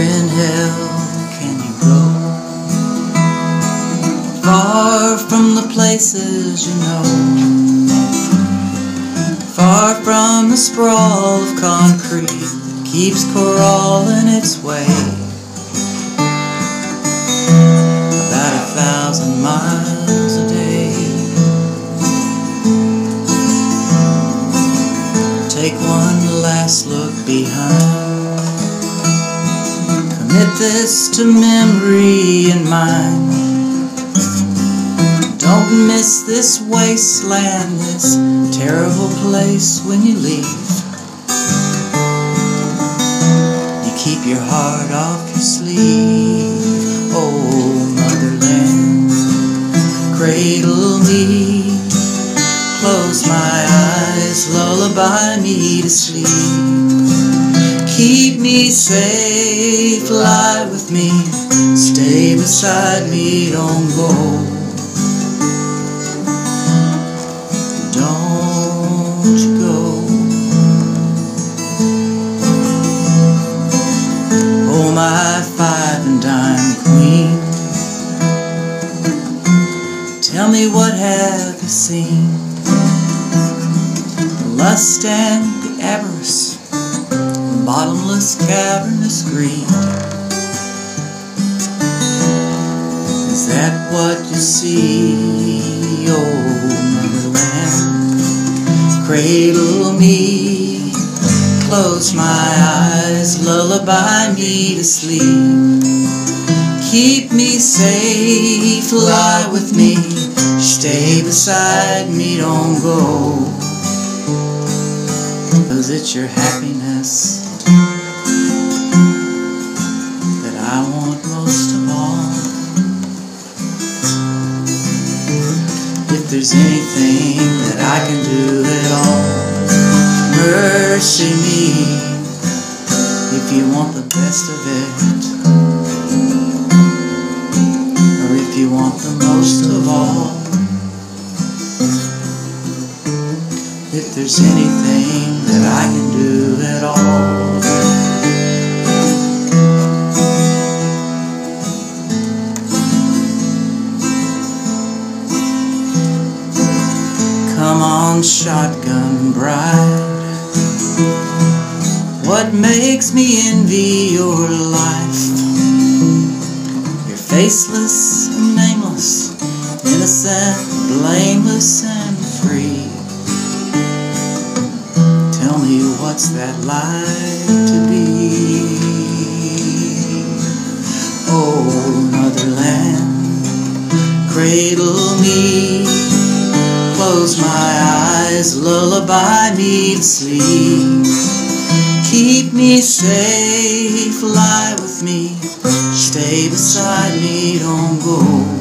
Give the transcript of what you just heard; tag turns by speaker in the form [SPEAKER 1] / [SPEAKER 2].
[SPEAKER 1] in hell can you go? Far from the places you know, far from the sprawl of concrete that keeps crawling its way. About a thousand miles a day. Take one last look behind. Commit this to memory and mind. Don't miss this wasteland, this terrible place when you leave. You keep your heart off your sleeve, oh motherland. Cradle me, close my eyes, lullaby me to sleep. Me safe, lie with me, stay beside me, don't go. Don't go. Oh, my five and dime queen. Tell me what have you seen? The lust and the avarice, bottomless cavernous greed. Is that what you see, oh motherland? Cradle me, close my eyes, lullaby me to sleep. Keep me safe, fly with me, stay beside me, don't go. Cause it's your happiness there's anything that I can do at all, mercy me. If you want the best of it, or if you want the most of all. If there's anything that I can do at all. On, shotgun bride. What makes me envy your life? You're faceless and nameless, innocent, blameless, and free. Tell me what's that like to be? Oh, motherland, cradle me, eyes, lullaby me to sleep. Keep me safe, lie with me, stay beside me, don't go.